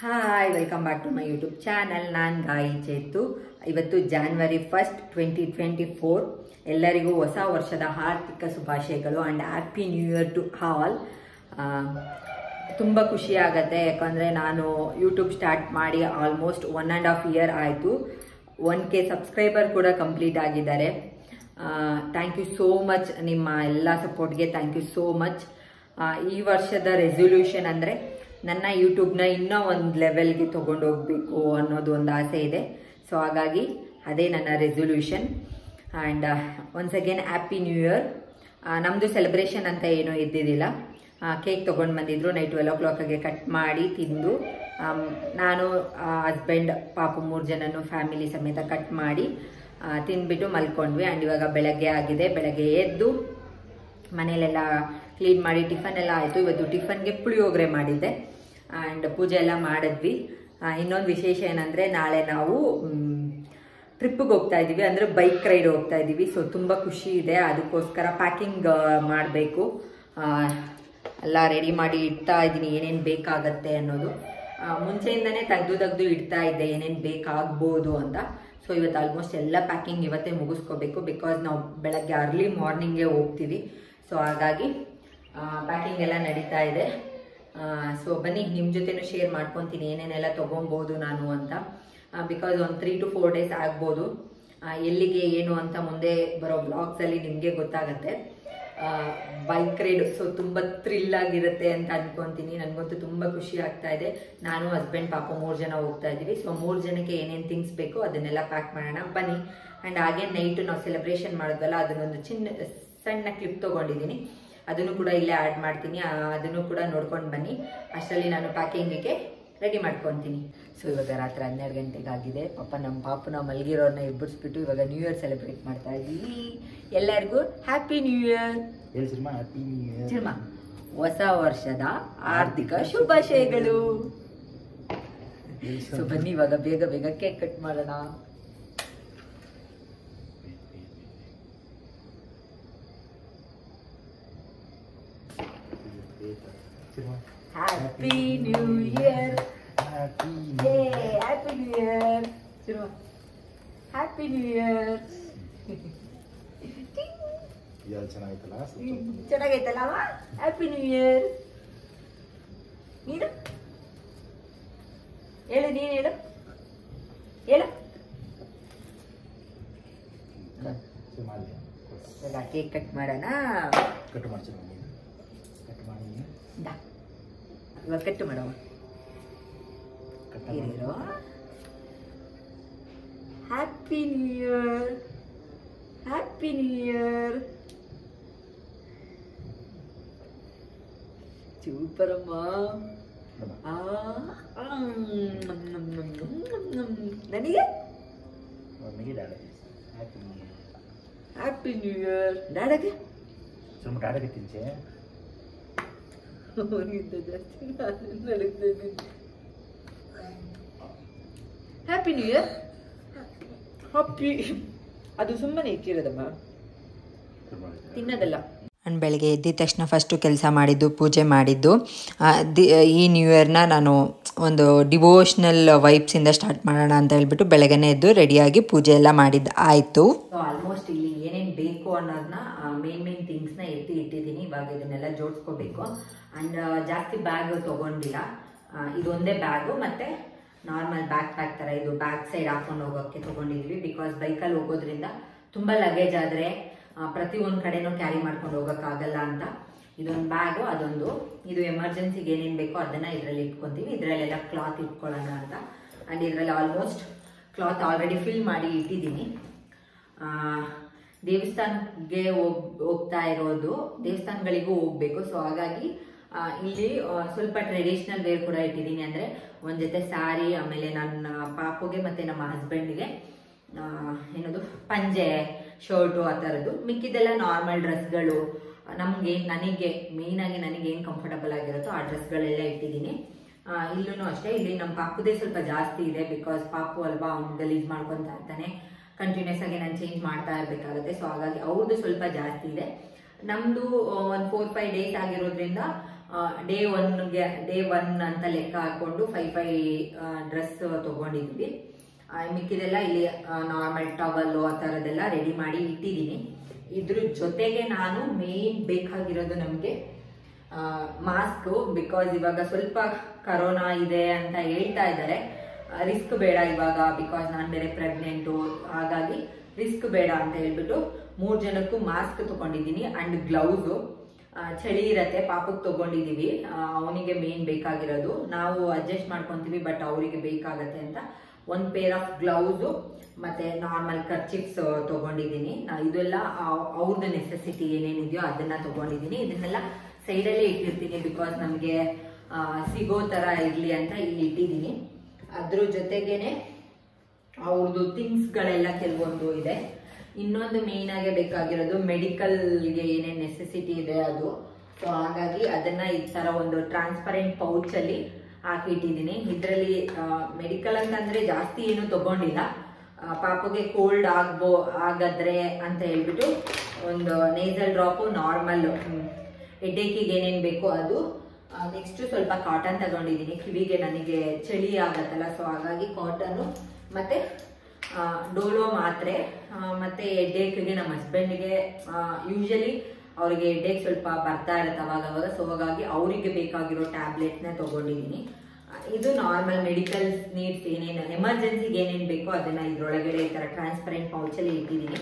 Hi welcome back to my YouTube channel ನಾನು ಗಾಯಿ ಚೇತು ಇವತ್ತು January first twenty twenty four ಎಲ್ಲರಿಗೂ ಹೊಸ ವರ್ಷದ ಆರ್ಥಿಕ ಶುಭಾಶಯಗಳು and happy new year to all ತುಂಬ ಖುಷಿ ಆಗುತ್ತೆ. ಯಾಕಂದರೆ ನಾನು ಯೂಟ್ಯೂಬ್ ಸ್ಟಾರ್ಟ್ ಮಾಡಿ almost one and half year ಆಯಿತು. ಒನ್ ಕೆ ಸಬ್ಸ್ಕ್ರೈಬರ್ ಕೂಡ ಕಂಪ್ಲೀಟ್ ಆಗಿದ್ದಾರೆ. ಥ್ಯಾಂಕ್ ಯು ಸೋ ಮಚ್ ನಿಮ್ಮ ಎಲ್ಲ ಸಪೋರ್ಟ್ಗೆ ಥ್ಯಾಂಕ್ ಯು ಸೋ ಮಚ್ ಈ ವರ್ಷದ ರೆಸೊಲ್ಯೂಷನ್ ಅಂದರೆ ನನ್ನ ಯೂಟ್ಯೂಬ್ನ ಇನ್ನೂ ಒಂದು ಲೆವೆಲ್ಗೆ ತೊಗೊಂಡು ಹೋಗಬೇಕು ಅನ್ನೋದು ಒಂದು ಆಸೆ ಇದೆ. ಸೊ ಹಾಗಾಗಿ ಅದೇ ನನ್ನ resolution and once again happy new year ನಮ್ಮದು ಸೆಲೆಬ್ರೇಷನ್ ಅಂತ ಏನೂ ಇದ್ದಿದ್ದಿಲ್ಲ. ಕೇಕ್ ತೊಗೊಂಡು ಬಂದಿದ್ರು ನೈಟ್ ಟ್ವೆಲ್ ಓ ಕ್ಲಾಕಾಗೆ ಕಟ್ ಮಾಡಿ ತಿಂದು ನಾನು ಹಸ್ಬೆಂಡ್ ಪಾಪ ಮೂರು ಜನನು ಫ್ಯಾಮಿಲಿ ಸಮೇತ ಕಟ್ ಮಾಡಿ ತಿಂದ್ಬಿಟ್ಟು ಮಲ್ಕೊಂಡ್ವಿ. ಆ್ಯಂಡ್ ಇವಾಗ ಬೆಳಗ್ಗೆ ಆಗಿದೆ. ಬೆಳಗ್ಗೆ ಎದ್ದು ಮನೇಲೆಲ್ಲ ಕ್ಲೀನ್ ಮಾಡಿ, ಟಿಫನ್ ಎಲ್ಲ ಆಯಿತು. ಇವತ್ತು ಟಿಫನ್ಗೆ ಪುಳಿಯೋಗರೆ ಮಾಡಿದ್ದೆ. ಆ್ಯಂಡ್ ಪೂಜೆ ಎಲ್ಲ ಮಾಡಿದ್ವಿ. ಇನ್ನೊಂದು ವಿಶೇಷ ಏನಂದರೆ ನಾಳೆ ನಾವು ಟ್ರಿಪ್ಪಿಗೆ ಹೋಗ್ತಾ ಇದ್ದೀವಿ. ಅಂದರೆ ಬೈಕ್ ರೈಡ್ ಹೋಗ್ತಾ ಇದ್ದೀವಿ. ಸೊ ತುಂಬ ಖುಷಿ ಇದೆ. ಅದಕ್ಕೋಸ್ಕರ ಪ್ಯಾಕಿಂಗ್ ಮಾಡಬೇಕು. ಎಲ್ಲ ರೆಡಿ ಮಾಡಿ ಇಡ್ತಾ ಇದ್ದೀನಿ. ಏನೇನು ಬೇಕಾಗತ್ತೆ ಅನ್ನೋದು. ಮುಂಚೆಯಿಂದನೇ ತೆಗೆದು ತೆಗೆದು ಇಡ್ತಾ ಇದ್ದೆ. ಏನೇನು ಬೇಕಾಗ್ಬೋದು ಅಂತ. ಸೊ ಇವತ್ತು ಆಲ್ಮೋಸ್ಟ್ ಎಲ್ಲ ಪ್ಯಾಕಿಂಗ್ ಇವತ್ತೇ ಮುಗಿಸ್ಕೋಬೇಕು. ಬಿಕಾಸ್ ನಾವು ಬೆಳಗ್ಗೆ ಅರ್ಲಿ ಮಾರ್ನಿಂಗೇ ಹೋಗ್ತೀವಿ. ಸೊ ಹಾಗಾಗಿ ಪ್ಯಾಕಿಂಗ್ ಎಲ್ಲ ನಡೀತಾ ಇದೆ. ಸೊ ಬನ್ನಿ ನಿಮ್ಮ ಜೊತೆನೂ ಶೇರ್ ಮಾಡ್ಕೊತೀನಿ, ಏನೇನೆಲ್ಲ ತೊಗೊಬೋದು ನಾನು ಅಂತ. ಬಿಕಾಸ್ ಒಂದು ತ್ರೀ ಟು ಫೋರ್ ಡೇಸ್ ಆಗ್ಬೋದು. ಎಲ್ಲಿಗೆ, ಏನು ಅಂತ ಮುಂದೆ ಬರೋ ಬ್ಲಾಗ್ಸಲ್ಲಿ ನಿಮಗೆ ಗೊತ್ತಾಗತ್ತೆ. ಬೈಕ್ ರೈಡ್ ಸೊ ತುಂಬ ಥ್ರಿಲ್ ಆಗಿರುತ್ತೆ ಅಂತ ಅನ್ಕೊಂತೀನಿ. ನನಗಂತೂ ತುಂಬ ಖುಷಿ ಆಗ್ತಾ ಇದೆ. ನಾನು ಹಸ್ಬೆಂಡ್ ಪಾಪ ಮೂರು ಜನ ಹೋಗ್ತಾ ಇದ್ದೀವಿ. ಸೊ ಮೂರು ಜನಕ್ಕೆ ಏನೇನು ಥಿಂಗ್ಸ್ ಬೇಕು ಅದನ್ನೆಲ್ಲ ಪ್ಯಾಕ್ ಮಾಡೋಣ. ಬನ್ನಿ. ಆ್ಯಂಡ್ ಹಾಗೆ ನೈಟು ನಾವು ಸೆಲೆಬ್ರೇಷನ್ ಮಾಡಿದ್ವಲ್ಲ, ಅದನ್ನೊಂದು ಚಿನ್ನ, ಸಣ್ಣ ಕ್ಲಿಪ್ ತೊಗೊಂಡಿದ್ದೀನಿ. ಅದನ್ನು ಕೂಡ ಇಲ್ಲೇ ಆ್ಯಡ್ ಮಾಡ್ತೀನಿ. ಅದನ್ನು ಕೂಡ ನೋಡ್ಕೊಂಡು ಬನ್ನಿ. ಅಷ್ಟರಲ್ಲಿ ನಾನು ಪ್ಯಾಕಿಂಗಿಗೆ ರೆಡಿ ಮಾಡ್ಕೊತೀನಿ. ಸೊ ಇವಾಗ ರಾತ್ರಿ ಹನ್ನೆರಡು ಗಂಟೆಗೆ ಆಗಿದೆ ಪಾಪ ನಮ್ಮ ಪಾಪನ ಮಲಗಿರೋರನ್ನ ಎಬ್ಬಿಸ್ಬಿಟ್ಟು ಇವಾಗ ನ್ಯೂ ಇಯರ್ ಸೆಲೆಬ್ರೇಟ್ ಮಾಡ್ತಾ ಇದ್ದೀವಿ. ಎಲ್ಲರಿಗೂ happy new year happy new year ಚಿರ್ಮ ಹೊಸ ವರ್ಷದ ಆರ್ಥಿಕ ಶುಭಾಶಯಗಳು. ಸೊ ಬನ್ನಿ ಇವಾಗ ಬೇಗ ಬೇಗ ಕೇಕ್ ಕಟ್ ಮಾಡೋಣ. Happy new year happy happy new year cinema happy new year ಇದು ಚೆನ್ನಾಗಿತ್ತಲ್ಲ? ಚೆನ್ನಾಗೈತಲ್ಲ? ಹ್ಯಾಪಿ ನ್ಯೂ ಇಯರ್ ನೀನು? ಹೇಳು ನೀನು ಹೇಳು. ಹೇಳು. ಕೇಕ್ ಕಟ್ ಮಾಡೋಣ. ಕಟ್ ಮಾಡ್ತೀನಿ ನೀನು ಕಟ್ ಮಾಡಿ ದಾ. ಇವಾಗ ಕಟ್ ಮಾಡವ ಕಟ್ ಇರೋ happy new year happy new year super ಅಮ್ಮ ಆ, ಆಮ್, ನಮ್, ನಮ್, ನಮ್, ನಮ್, ನಮ್, ನಮ್. ನನಗೆ ಮಮ್ಮಿಗೆ dad happy new year happy new year ಡ್ಯಾಡಗೆ ಸ್ವಲ್ಪ ಡ್ಯಾಡಗೆ ತಿಂಚೆ ಅವನಿಗಿಂತ ಜಾಸ್ತಿ ನಾನು ನಡೀತಿದ್ದೀನಿ ಹ್ಯಾಪಿ ನ್ಯೂ ಇಯರ್ ಹ್ಯಾಪಿ ಅದು ಸುಮ್ಮನೆ ಇಕ್ಕಿರೋದಮ್ಮ ತಿನ್ನೋದಲ್ಲ. ನಾನು ಬೆಳಗ್ಗೆ ಎದ್ದಿದ ತಕ್ಷಣ ಫಸ್ಟು ಕೆಲಸ ಮಾಡಿದ್ದು ಪೂಜೆ ಮಾಡಿದ್ದು. ಈ ನ್ಯೂ ಇಯರ್ನ ನಾನು ಒಂದು ಡಿವೋಷ್ನಲ್ ವೈಬ್ಸಿಂದ ಸ್ಟಾರ್ಟ್ ಮಾಡೋಣ ಅಂತ ಹೇಳ್ಬಿಟ್ಟು ಬೆಳಗ್ಗೆನೇ ಎದ್ದು ರೆಡಿಯಾಗಿ ಪೂಜೆ ಎಲ್ಲ ಮಾಡಿದ್ದು ಆಯಿತು. ಸೊ ಆಲ್ಮೋಸ್ಟ್ ಇಲ್ಲಿ ಏನೇನು ಬೇಕು ಅನ್ನೋದನ್ನ ಮೇನ್ ಮೇನ್ ಥಿಂಗ್ಸ್ನ ಎತ್ತಿ ಇಟ್ಟಿದ್ದೀನಿ. ಇವಾಗ ಇದನ್ನೆಲ್ಲ ಜೋಡಿಸ್ಕೋಬೇಕು. ಆ್ಯಂಡ್ ಜಾಸ್ತಿ ಬ್ಯಾಗ್ ತೊಗೊಂಡಿಲ್ಲ. ಇದೊಂದೇ ಬ್ಯಾಗು ಮತ್ತು ನಾರ್ಮಲ್ ಬ್ಯಾಕ್ ಪ್ಯಾಕ್ ಥರ ಇದು ಬ್ಯಾಕ್ ಸೈಡ್ ಹಾಕೊಂಡು ಹೋಗೋಕ್ಕೆ ತೊಗೊಂಡಿದ್ವಿ. ಬಿಕಾಸ್ ಬೈಕಲ್ಲಿ ಹೋಗೋದ್ರಿಂದ ತುಂಬ ಲಗೇಜ್ ಆದರೆ ಪ್ರತಿ ಒಂದು ಕಡೆನೂ ಕ್ಯಾರಿ ಮಾಡ್ಕೊಂಡು ಹೋಗೋಕ್ಕಾಗಲ್ಲ ಅಂತ. ಇದೊಂದು ಬ್ಯಾಗು ಅದೊಂದು. ಇದು ಎಮರ್ಜೆನ್ಸಿಗೆ ಏನೇನು ಬೇಕೋ ಅದನ್ನು ಇದರಲ್ಲಿ ಇಟ್ಕೊತೀವಿ. ಇದರಲ್ಲೆಲ್ಲ ಕ್ಲಾತ್ ಇಟ್ಕೊಳ್ಳೋಣ ಅಂತ. ಆ್ಯಂಡ್ ಇದರಲ್ಲಿ ಆಲ್ಮೋಸ್ಟ್ ಕ್ಲಾತ್ ಆಲ್ರೆಡಿ ಫಿಲ್ ಮಾಡಿ ಇಟ್ಟಿದ್ದೀನಿ. ದೇವಸ್ಥಾನಕ್ಕೆ ಹೋಗ್, ಹೋಗ್ತಾ ಇರೋದು. ದೇವಸ್ಥಾನಗಳಿಗೂ ಹೋಗ್ಬೇಕು. ಸೊ ಹಾಗಾಗಿ ಇಲ್ಲಿ ಸ್ವಲ್ಪ ಟ್ರೆಡಿಷನಲ್ ವೇರ್ ಕೂಡ ಇಟ್ಟಿದ್ದೀನಿ ಅಂದರೆ ಒಂದು ಜೊತೆ ಸ್ಯಾರಿ ಆಮೇಲೆ ನನ್ನ ಪಾಪುಗೆ ಮತ್ತು ನಮ್ಮ ಹಸ್ಬೆಂಡ್ಗೆ ಏನದು, ಪಂಜೆ ಶರ್ಟು ಆ ಥರದ್ದು ಮಿಕ್ಕಿದೆಲ್ಲ ನಾರ್ಮಲ್ ಡ್ರೆಸ್ಗಳು ನಮಗೆ, ನನಗೆ ಮೇಯ್ನಾಗಿ ನನಗೆ ಏನು ಕಂಫರ್ಟಬಲ್ ಆಗಿರುತ್ತೋ ಆ ಡ್ರೆಸ್ಗಳೆಲ್ಲ ಇಟ್ಟಿದ್ದೀನಿ. ಇಲ್ಲೂ ಅಷ್ಟೇ, ಇಲ್ಲಿ ನಮ್ಮ ಪಾಪುದೇ ಸ್ವಲ್ಪ ಜಾಸ್ತಿ ಇದೆ ಬಿಕಾಸ್ ಪಾಪು ಅಲ್ವಾ ಅವ್ನು ಗಲೀಜ್ ಮಾಡ್ಕೊತಾ ಇರ್ತಾನೆ. ಕಂಟಿನ್ಯೂಸ್ ಆಗಿ ನಾನು ಚೇಂಜ್ ಮಾಡ್ತಾ ಇರಬೇಕಾಗುತ್ತೆ. ಸೊ ಹಾಗಾಗಿ ಅವ್ರದ್ದು ಸ್ವಲ್ಪ ಜಾಸ್ತಿ ಇದೆ. ನಮ್ಮದು ಒಂದು ಫೋರ್ ಫೈವ್ ಡೇಸ್ ಆಗಿರೋದ್ರಿಂದ ಡೇ ಒನ್ಗೆ ಡೇ ಒನ್ ಅಂತ ಲೆಕ್ಕ ಹಾಕೊಂಡು ಫೈ ಫೈ ಡ್ರೆಸ್ ತೊಗೊಂಡಿದ್ವಿ. ಮಿಕ್ಕಿದೆಲ್ಲ ಇಲ್ಲಿ ನಾರ್ಮಲ್ ಟವಲ್ಲು ಆ ಥರದ್ದೆಲ್ಲ ರೆಡಿ ಮಾಡಿ ಇಟ್ಟಿದ್ದೀನಿ. ಇದ್ರ ಜೊತೆಗೆ ನಾನು ಮೇನ್ ಬೇಕಾಗಿರೋದು ನಮಗೆ ಮಾಸ್ಕ್ ಬಿಕಾಸ್ ಇವಾಗ ಸ್ವಲ್ಪ ಕರೋನಾ ಇದೆ ಅಂತ ಹೇಳ್ತಾ ಇದ್ದಾರೆ. ರಿಸ್ಕ್ ಬೇಡ ಇವಾಗ ಬಿಕಾಸ್ ನಾನು ಬೇರೆ ಪ್ರೆಗ್ನೆಂಟು ಹಾಗಾಗಿ ರಿಸ್ಕ್ ಬೇಡ ಅಂತ ಹೇಳ್ಬಿಟ್ಟು ಮೂರು ಜನಕ್ಕೂ ಮಾಸ್ಕ್ ತಗೊಂಡಿದ್ದೀನಿ. ಅಂಡ್ ಗ್ಲೌಸು ಚಳಿ ಇರತ್ತೆ ಪಾಪಕ್ಕೆ ತಗೊಂಡಿದೀವಿ. ಅವನಿಗೆ ಮೇನ್ ಬೇಕಾಗಿರೋದು. ನಾವು ಅಡ್ಜಸ್ಟ್ ಮಾಡ್ಕೊಂತೀವಿ ಬಟ್ ಅವರಿಗೆ ಬೇಕಾಗತ್ತೆ ಅಂತ ಒಂದು ಪೇರ್ ಆಫ್ ಗ್ಲೌಸು ಮತ್ತೆ ನಾರ್ಮಲ್ ಕರ್ಚಿಪ್ಸ್ ತೊಗೊಂಡಿದ್ದೀನಿ. ಇದೆಲ್ಲ ಅವ್ರದ್ದು ನೆಸೆಸಿಟಿ ಏನೇನಿದೆಯೋ ಅದನ್ನ ತಗೊಂಡಿದ್ದೀನಿ. ಇದನ್ನೆಲ್ಲ ಸೈಡಲ್ಲೇ ಇಟ್ಟಿರ್ತೀನಿ ಬಿಕಾಸ್ ನಮಗೆ ಸಿಗೋ ಥರ ಇರಲಿ ಅಂತ ಇಲ್ಲಿ ಇಟ್ಟಿದ್ದೀನಿ. ಅದ್ರ ಜೊತೆಗೇನೆ ಅವ್ರದ್ದು ಥಿಂಗ್ಸ್ಗಳೆಲ್ಲ ಕೆಲವೊಂದು ಇದೆ. ಇನ್ನೊಂದು ಮೇನ್ ಆಗಿ ಬೇಕಾಗಿರೋದು ಮೆಡಿಕಲ್ಗೆ ಏನೇನು ನೆಸೆಸಿಟಿ ಇದೆ ಅದು. ಸೊ ಹಾಗಾಗಿ ಅದನ್ನ ಈ ತರ ಒಂದು ಟ್ರಾನ್ಸ್ಪರೆಂಟ್ ಪೌಚ್ ಅಲ್ಲಿ ಹಾಕಿ ಇಟ್ಟಿದ್ದೀನಿ ಇದರಲ್ಲಿ ಮೆಡಿಕಲ್ ಅಂತಂದ್ರೆ ಜಾಸ್ತಿ ಏನು ತಗೊಂಡಿಲ್ಲ. ಪಾಪುಗೆ ಕೋಲ್ಡ್ ಆಗ್ಬೋ, ಆಗದ್ರೆ ಅಂತ ಹೇಳ್ಬಿಟ್ಟು ಒಂದು ನೇಸಲ್ ಡ್ರಾಪು ನಾರ್ಮಲ್ ಹೆಡ್ಡೇಕಿಗೆ ಏನೇನು ಬೇಕೋ ಅದು. ನೆಕ್ಸ್ಟ್ ಸ್ವಲ್ಪ ಕಾಟನ್ ತಗೊಂಡಿದ್ದೀನಿ. ಕಿವಿಗೆ ನನಗೆ ಚಳಿ ಆಗತ್ತಲ್ಲ ಸೊ ಹಾಗಾಗಿ ಕಾಟನ್ನು ಮತ್ತೆ ಡೋಲೋ ಮಾತ್ರೆ ಮತ್ತು ಹೆಡ್ಡೇಕ್ಗೆ ನಮ್ಮ ಹಸ್ಬೆಂಡ್ಗೆ ಯೂಶಲಿ ಅವರಿಗೆ ಹೆಡ್ಡೇಕ್ ಸ್ವಲ್ಪ ಬರ್ತಾ ಇರುತ್ತೆ ಅವಾಗ ಅವಾಗ. ಸೊ ಹಾಗಾಗಿ ಅವರಿಗೆ ಬೇಕಾಗಿರೋ ಟ್ಯಾಬ್ಲೆಟ್ನ ತಗೊಂಡಿದ್ದೀನಿ ಇದು ನಾರ್ಮಲ್ ಮೆಡಿಕಲ್ ನೀಡ್ಸ್ ಏನೇನು ಎಮರ್ಜೆನ್ಸಿಗೆ ಏನೇನು ಬೇಕೋ ಅದನ್ನ ಇದರೊಳಗಡೆ ಈ ಥರ ಟ್ರಾನ್ಸ್ಪರೆಂಟ್ ಪೌಚಲ್ಲಿ ಇಟ್ಟಿದ್ದೀನಿ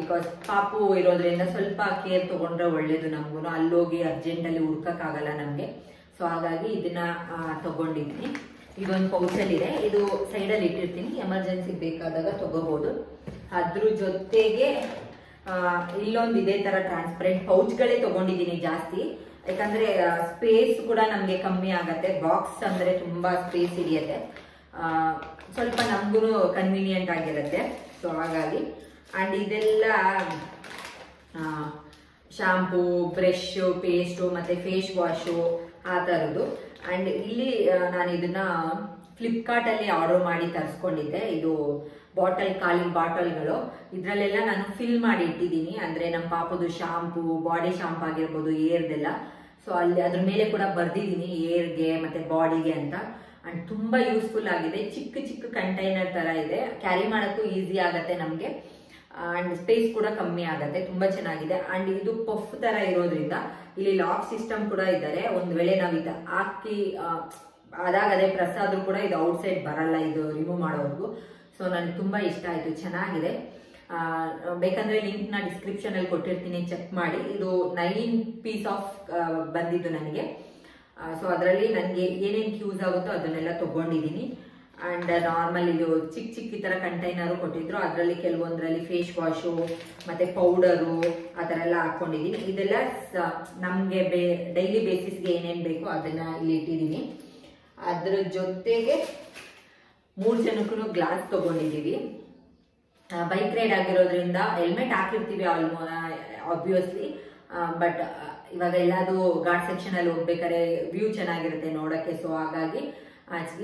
ಬಿಕಾಸ್ ಪಾಪು ಇರೋದ್ರಿಂದ ಸ್ವಲ್ಪ ಕೇರ್ ತಗೊಂಡ್ರೆ ಒಳ್ಳೇದು ನಮಗೂ ಅಲ್ಲೋಗಿ ಅರ್ಜೆಂಟಲ್ಲಿ ಹುಡ್ಕೋಕ್ಕಾಗಲ್ಲ ನಮಗೆ. ಸೊ ಹಾಗಾಗಿ ಇದನ್ನ ತಗೊಂಡಿದ್ದೀನಿ ಇದೊಂದು ಪೌಚಲ್ಲಿದೆ ಇದು ಸೈಡಲ್ಲಿ ಇಟ್ಟಿರ್ತೀನಿ. ಎಮರ್ಜೆನ್ಸಿಗೆ ಬೇಕಾದಾಗ ತಗೋಬಹುದು ಅದ್ರ ಜೊತೆಗೆ ಇಲ್ಲೊಂದು ಇದೇ ತರ ಟ್ರಾನ್ಸ್ಪರೆಂಟ್ ಪೌಚ್ಗಳೇ ತಗೊಂಡಿದ್ದೀನಿ ಜಾಸ್ತಿ. ಯಾಕಂದ್ರೆ ಸ್ಪೇಸ್ ಕೂಡ ನಮಗೆ ಕಮ್ಮಿ ಆಗತ್ತೆ. ಬಾಕ್ಸ್ ಅಂದ್ರೆ ತುಂಬಾ ಸ್ಪೇಸ್ ಹಿಡಿಯತ್ತೆ. ಸ್ವಲ್ಪ ನಮಗೂ ಕನ್ವೀನಿಯಂಟ್ ಆಗಿರುತ್ತೆ. ಸೊ ಹಾಗಾಗಿ. ಅಂಡ್ ಇದೆಲ್ಲ ಶಾಂಪೂ ಬ್ರಷ್ ಪೇಸ್ಟು ಮತ್ತೆ ಫೇಸ್ ವಾಶು ಆ ಥರದ್ದು ಅಂಡ್ ಇಲ್ಲಿ ನಾನು ಇದನ್ನ ಫ್ಲಿಪ್ಕಾರ್ಟ್ ಅಲ್ಲಿ ಆರ್ಡರ್ ಮಾಡಿ ತರಿಸ್ಕೊಂಡಿದ್ದೆ. ಇದು ಬಾಟಲ್ ಖಾಲಿ ಬಾಟಲ್ಗಳು. ಇದರಲ್ಲೆಲ್ಲ ನಾನು ಫಿಲ್ ಮಾಡಿ ಇಟ್ಟಿದ್ದೀನಿ. ಅಂದ್ರೆ ನಮ್ಮ ಪಾಪದು ಶಾಂಪೂ ಬಾಡಿ ಶಾಂಪೂ ಆಗಿರ್ಬೋದು, ಏರ್ದೆಲ್ಲ. ಸೊ ಅಲ್ಲಿ ಅದ್ರ ಮೇಲೆ ಕೂಡ ಬರ್ದಿದ್ದೀನಿ, ಏರ್ಗೆ ಮತ್ತೆ ಬಾಡಿಗೆ ಅಂತ. ಅಂಡ್ ತುಂಬಾ ಯೂಸ್ಫುಲ್ ಆಗಿದೆ. ಚಿಕ್ಕ ಚಿಕ್ಕ ಕಂಟೈನರ್ ತರ ಇದೆ. ಕ್ಯಾರಿ ಮಾಡೋಕ್ಕೂ ಈಸಿ ಆಗತ್ತೆ ನಮಗೆ. ಅಂಡ್ ಸ್ಪೇಸ್ ಕೂಡ ಕಮ್ಮಿ ಆಗುತ್ತೆ, ತುಂಬಾ ಚೆನ್ನಾಗಿದೆ. ಅಂಡ್ ಇದು ಪಫ್ ತರ ಇರೋದ್ರಿಂದ ಇಲ್ಲಿ ಲಾಕ್ ಸಿಸ್ಟಮ್ ಕೂಡ ಇದ್ದಾರೆ. ಒಂದ್ ವೇಳೆ ನಾವು ಇದು ಹಾಕಿ ಆದಾಗ ಅದಾಗದೆ ಪ್ರೆಸ್ ಆದ್ರೂ ಕೂಡ ಇದು ಔಟ್ ಸೈಡ್ ಬರಲ್ಲ, ಇದು ರಿಮೂವ್ ಮಾಡೋವರೆಗೂ. ಸೊ ನನಗೆ ತುಂಬಾ ಇಷ್ಟ ಆಯ್ತು, ಚೆನ್ನಾಗಿದೆ. ಬೇಕಂದ್ರೆ ಲಿಂಕ್ನ ಡಿಸ್ಕ್ರಿಪ್ಷನ್ ಅಲ್ಲಿ ಕೊಟ್ಟಿರ್ತೀನಿ ಚೆಕ್ ಮಾಡಿ. ಇದು ನೈನ್ ಪೀಸ್ ಆಫ್ ಬಂದಿದ್ದು ನನಗೆ. ಸೊ ಅದರಲ್ಲಿ ನನಗೆ ಏನೇನು ಯೂಸ್ ಆಗುತ್ತೋ ಅದನ್ನೆಲ್ಲ ತಗೊಂಡಿದ್ದೀನಿ. ಅಂಡ್ ನಾರ್ಮಲ್ ಇದು ಚಿಕ್ಕ ಚಿಕ್ಕ ಈ ತರ ಕಂಟೈನರು ಕೊಟ್ಟಿದ್ರು. ಅದರಲ್ಲಿ ಕೆಲವೊಂದರಲ್ಲಿ ಫೇಸ್ ವಾಶು ಮತ್ತೆ ಪೌಡರು ಆ ಥರ ಎಲ್ಲ ಹಾಕೊಂಡಿದ್ದೀನಿ ಇದೆಲ್ಲ ನಮಗೆ ಬೇ ಡೈಲಿ ಬೇಸಿಸ್ಗೆ ಏನೇನು ಬೇಕೋ ಅದನ್ನ ಇಲ್ಲಿ ಇಟ್ಟಿದ್ದೀನಿ ಅದ್ರ ಜೊತೆಗೆ ಮೂರು ಜನಕ್ಕೂ ಗ್ಲಾಸ್ ತಗೊಂಡಿದ್ದೀವಿ ಬೈಕ್ ರೈಡ್ ಆಗಿರೋದ್ರಿಂದ ಹೆಲ್ಮೆಟ್ ಹಾಕಿರ್ತೀವಿ ಆಲ್ಮೋ ಆಬ್ವಿಯಸ್ಲಿ ಬಟ್ ಇವಾಗ ಎಲ್ಲಾದರೂ ಘಾಟ್ ಸೆಕ್ಷನ್ ಅಲ್ಲಿ ಹೋಗ್ಬೇಕಾದ್ರೆ ವ್ಯೂ ಚೆನ್ನಾಗಿರುತ್ತೆ ನೋಡಕ್ಕೆ. ಸೊ ಹಾಗಾಗಿ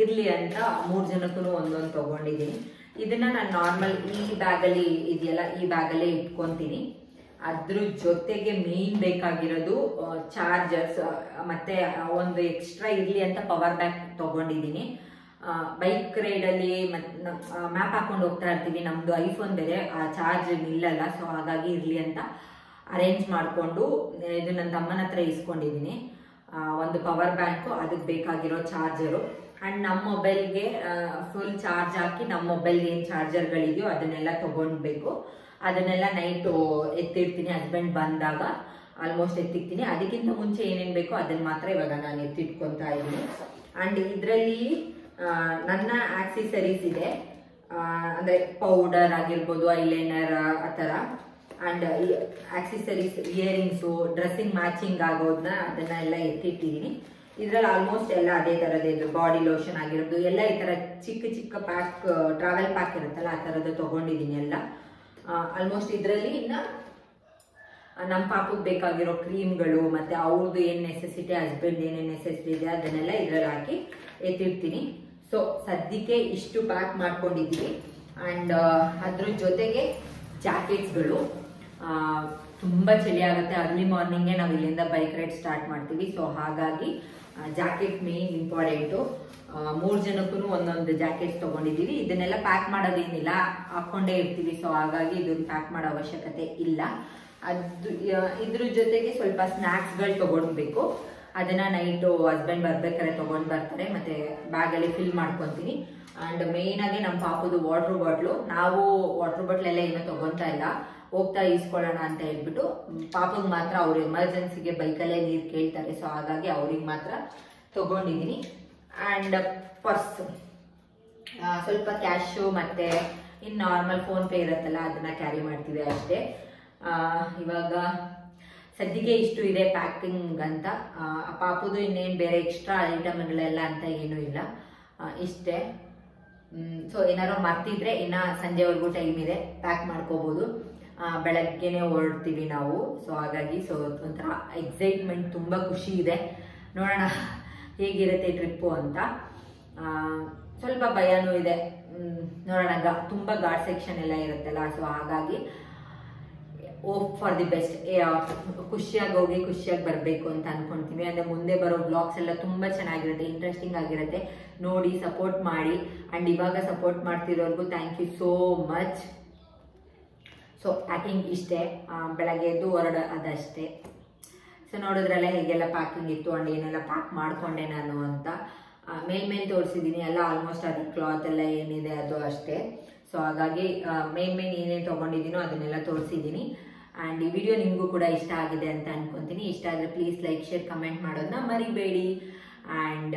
ಇರ್ಲಿ ಅಂತ ಮೂರು ಜನಕ್ಕೂ ಒಂದೊಂದು ತಗೊಂಡಿದ್ದೀನಿ. ಇದನ್ನ ನಾನು ನಾರ್ಮಲ್ ಈ ಬ್ಯಾಗಲ್ಲಿ ಇದೆಯಲ್ಲ, ಈ ಬ್ಯಾಗಲ್ಲೇ ಇಟ್ಕೊಂತೀನಿ. ಅದ್ರ ಜೊತೆಗೆ ಮೇನ್ ಬೇಕಾಗಿರೋದು ಚಾರ್ಜರ್ಸ್ ಮತ್ತೆ ಒಂದು ಎಕ್ಸ್ಟ್ರಾ ಇರ್ಲಿ ಅಂತ ಪವರ್ ಬ್ಯಾಂಕ್ ತಗೊಂಡಿದ್ದೀನಿ. ಬೈಕ್ ರೈಡಲ್ಲಿ ಮ್ಯಾಪ್ ಹಾಕೊಂಡು ಹೋಗ್ತಾ ಇರ್ತೀವಿ. ನಮ್ದು ಐಫೋನ್ ಬೇರೆ, ಆ ಚಾರ್ಜ್ ನಿಲ್ಲಲ್ಲ ಸೊ ಹಾಗಾಗಿ ಇರ್ಲಿ ಅಂತ ಅರೇಂಜ್ ಮಾಡಿಕೊಂಡು, ಇದು ನನ್ನ ತಮ್ಮನ ಹತ್ರ ಇಸ್ಕೊಂಡಿದ್ದೀನಿ. ಒಂದು ಪವರ್ ಬ್ಯಾಂಕು ಅದಕ್ಕೆ ಬೇಕಾಗಿರೋ ಚಾರ್ಜರು ಅಂಡ್ ನಮ್ಮ ಮೊಬೈಲ್ಗೆ ಫುಲ್ ಚಾರ್ಜ್ ಹಾಕಿ ನಮ್ಮ ಮೊಬೈಲ್ಗೆ ಏನು ಚಾರ್ಜರ್ಗಳಿದೆಯೋ ಅದನ್ನೆಲ್ಲ ತಗೊಂಡ್ಬೇಕು. ಅದನ್ನೆಲ್ಲ ನೈಟು ಎತ್ತಿಡ್ತೀನಿ ಹಸ್ಬೆಂಡ್ ಬಂದಾಗ ಆಲ್ಮೋಸ್ಟ್ ಎತ್ತಿರ್ತೀನಿ ಅದಕ್ಕಿಂತ ಮುಂಚೆ ಏನೇನು ಬೇಕೋ ಅದನ್ನ ಮಾತ್ರ ಇವಾಗ ನಾನು ಎತ್ತಿಟ್ಕೊತಾ ಇದ್ದೀನಿ. ಅಂಡ್ ಇದರಲ್ಲಿ ನನ್ನ ಆಕ್ಸೆಸರೀಸ್ ಇದೆ. ಅಂದರೆ ಅಂದ್ರೆ ಪೌಡರ್ ಆಗಿರ್ಬೋದು ಐಲೈನರ್ ಆ ಥರ. And accessories earrings dressing matching ಆಗೋದನ್ನ ಅದನ್ನೆಲ್ಲ ಎತ್ತಿಟ್ಟಿದ್ದೀನಿ. ಇದ್ರಲ್ಲಿ ಆಲ್ಮೋಸ್ಟ್ ಎಲ್ಲ ಅದೇ ತರದೇ ಇದು ಬಾಡಿ ಲೋಷನ್ ಆಗಿರೋದು ಎಲ್ಲ ಈ ಥರ ಚಿಕ್ಕ ಚಿಕ್ಕ ಪ್ಯಾಕ್ ಟ್ರಾವೆಲ್ ಪ್ಯಾಕ್ ಇರುತ್ತಲ್ಲ, ಆ ಥರದ್ದು ತಗೊಂಡಿದ್ದೀನಿ ಎಲ್ಲ. ಆಲ್ಮೋಸ್ಟ್ ಇದರಲ್ಲಿ ಇನ್ನ ನಮ್ಮ ಪಾಪಕ್ ಬೇಕಾಗಿರೋ ಕ್ರೀಮ್ಗಳು ಮತ್ತೆ ಅವ್ರದ್ದು ಏನು ನೆಸೆಸಿಟಿ ಹಸ್ಬೆಂಡ್ ಏನೇನು ನೆಸೆಸಿಟಿ ಇದೆ ಅದನ್ನೆಲ್ಲ ಇದ್ರಲ್ಲಿ ಹಾಕಿ ಎತ್ತಿರ್ತೀನಿ ಸೊ ಸದ್ಯಕ್ಕೆ ಇಷ್ಟು ಪ್ಯಾಕ್ ಮಾಡ್ಕೊಂಡಿದ್ದೀವಿ ಆ್ಯಂಡ್ ಅದ್ರ ಜೊತೆಗೆ ಜಾಕೆಟ್ಸ್ಗಳು ತುಂಬ ಚಳಿ ಆಗುತ್ತೆ. ಅರ್ಲಿ ಮಾರ್ನಿಂಗೇ ನಾವು ಇಲ್ಲಿಂದ ಬೈಕ್ ರೈಡ್ ಸ್ಟಾರ್ಟ್ ಮಾಡ್ತೀವಿ. ಸೊ ಹಾಗಾಗಿ ಜಾಕೆಟ್ ಮೇನ್ ಇಂಪಾರ್ಟೆಂಟು ಮೂರು ಜನಕ್ಕೂ ಒಂದೊಂದು ಜಾಕೆಟ್ ತೊಗೊಂಡಿದ್ದೀವಿ. ಇದನ್ನೆಲ್ಲ ಪ್ಯಾಕ್ ಮಾಡೋದೇನಿಲ್ಲ. ಹಾಕೊಂಡೇ ಇರ್ತೀವಿ. ಸೊ ಹಾಗಾಗಿ ಇದನ್ನ ಪ್ಯಾಕ್ ಮಾಡೋ ಅವಶ್ಯಕತೆ ಇಲ್ಲ. ಅದು ಇದ್ರ ಜೊತೆಗೆ ಸ್ವಲ್ಪ ಸ್ನ್ಯಾಕ್ಸ್ಗಳು ತಗೊಳ್ಬೇಕು ಅದನ್ನ ನೈಟು ಹಸ್ಬೆಂಡ್ ಬರ್ಬೇಕಾದ್ರೆ ತಗೊಂಡ್ ಬರ್ತಾರೆ. ಮತ್ತೆ ಬ್ಯಾಗಲ್ಲಿ ಫಿಲ್ ಮಾಡ್ಕೊಂತೀನಿ. ಅಂಡ್ ಮೇಯ್ನಾಗಿ ನಮ್ಮ ಪಾಪದು ವಾಟರ್ ಬಾಟ್ಲು ನಾವು ವಾಟರ್ ಬಾಟ್ಲ್ ಎಲ್ಲ ಏನೂ ತಗೊಂತಾ ಇಲ್ಲ. ಹೋಗ್ತಾ ಈಸ್ಕೊಳ್ಳೋಣ ಅಂತ ಹೇಳ್ಬಿಟ್ಟು ಪಾಪಗ್ ಮಾತ್ರ ಅವ್ರ ಎಮರ್ಜೆನ್ಸಿಗೆ ಬೈಕಲ್ಲೇ ನೀರು ಕೇಳ್ತಾರೆ. ಸೊ ಹಾಗಾಗಿ ಅವ್ರಿಗೆ ಮಾತ್ರ ತಗೊಂಡಿದ್ದೀನಿ ಆ್ಯಂಡ್ ಪರ್ಸ್ ಸ್ವಲ್ಪ ಕ್ಯಾಶು ಮತ್ತೆ ಇನ್ನು ನಾರ್ಮಲ್ ಫೋನ್ ಪೇ ಇರುತ್ತಲ್ಲ ಅದನ್ನ ಕ್ಯಾರಿ ಮಾಡ್ತೀವಿ ಅಷ್ಟೇ. ಇವಾಗ ಸದ್ಯಕ್ಕೆ ಇಷ್ಟು ಇದೆ ಪ್ಯಾಕಿಂಗ್ ಅಂತ. ಪಾಪುದು ಇನ್ನೇನು ಬೇರೆ ಎಕ್ಸ್ಟ್ರಾ ಐಟಮ್ಗಳೆಲ್ಲ ಅಂತ ಏನೂ ಇಲ್ಲ. ಇಷ್ಟೇ. ಸೊ ಏನಾದ್ರು ಮರ್ತಿದ್ರೆ ಇನ್ನ ಸಂಜೆವರೆಗೂ ಟೈಮ್ ಇದೆ ಪ್ಯಾಕ್ ಮಾಡ್ಕೋಬಹುದು ಆ, ಬೆಳಗ್ಗೆನೆ ಹೊರಡ್ತೀವಿ ನಾವು. ಸೊ ಹಾಗಾಗಿ ಸೊ ಒಂಥರ ಎಕ್ಸೈಟ್ಮೆಂಟ್ ತುಂಬ ಖುಷಿ ಇದೆ. ನೋಡೋಣ ಹೇಗಿರುತ್ತೆ ಟ್ರಿಪ್ಪು ಅಂತ. ಸ್ವಲ್ಪ ಭಯನೂ ಇದೆ. ನೋಡೋಣ. ಗಾ, ತುಂಬ ಗಾಡ್ ಸೆಕ್ಷನ್ ಎಲ್ಲ ಇರುತ್ತಲ್ಲ ಸೊ ಹಾಗಾಗಿ ಓಪ್ ಫಾರ್ ದಿ ಬೆಸ್ಟ್ ಖುಷಿಯಾಗಿ ಹೋಗಿ, ಖುಷಿಯಾಗಿ ಬರಬೇಕು ಅಂತ ಅನ್ಕೊಂತೀವಿ ಅಂದ್ರೆ ಮುಂದೆ ಬರೋ ಬ್ಲಾಗ್ಸ್ ಎಲ್ಲ ತುಂಬಾ ಚೆನ್ನಾಗಿರುತ್ತೆ ಇಂಟ್ರೆಸ್ಟಿಂಗ್ ಆಗಿರುತ್ತೆ. ನೋಡಿ ಸಪೋರ್ಟ್ ಮಾಡಿ. ಅಂಡ್ ಇವಾಗ support ಮಾಡ್ತಿರೋರ್ಗೂ thank you so much so packing ಇಷ್ಟೇ. ಬೆಳಗ್ಗೆ ಎದ್ದು ಹೊರಡ ಅದಷ್ಟೇ. ಸೊ ನೋಡಿದ್ರಲ್ಲ ಹೇಗೆಲ್ಲ ಪ್ಯಾಕಿಂಗ್ ಇತ್ತು ಅಂಡ್ ಏನೆಲ್ಲ ಪ್ಯಾಕ್ ಮಾಡ್ಕೊಂಡೆ ನಾನು ಅಂತ. ಮೇಲ್ ಮೇಲ್ ತೋರಿಸಿದ್ದೀನಿ ಎಲ್ಲ ಆಲ್ಮೋಸ್ಟ್ ಅದು ಕ್ಲಾತ್ ಎಲ್ಲ ಏನಿದೆ ಅದು ಅಷ್ಟೇ. ಸೊ ಹಾಗಾಗಿ ಮೇನ್ ಮೇನ್ ಏನೇನು ತೊಗೊಂಡಿದ್ದೀನೋ ಅದನ್ನೆಲ್ಲ ತೋರಿಸಿದ್ದೀನಿ ಆ್ಯಂಡ್ ಈ ವಿಡಿಯೋ ನಿಮಗೂ ಕೂಡ ಇಷ್ಟ ಆಗಿದೆ ಅಂತ ಅನ್ಕೊತೀನಿ. ಇಷ್ಟ ಆದರೆ ಪ್ಲೀಸ್ ಲೈಕ್ ಶೇರ್ ಕಮೆಂಟ್ ಮಾಡೋದನ್ನ ಮರಿಬೇಡಿ. ಆ್ಯಂಡ್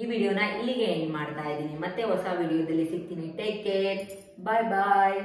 ಈ ವಿಡಿಯೋನ ಇಲ್ಲಿಗೆ ಎಂಡ್ ಮಾಡ್ತಾ ಇದ್ದೀನಿ. ಮತ್ತೆ ಹೊಸ ವಿಡಿಯೋದಲ್ಲಿ ಸಿಗ್ತೀನಿ. ಟೇಕ್ ಕೇರ್ ಬಾಯ್ ಬಾಯ್